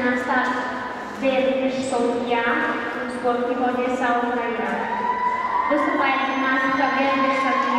miasta Wierzysz Sofia, zgłodki Odessa Ukraina. Występujący miasta Wierzysz Sofia,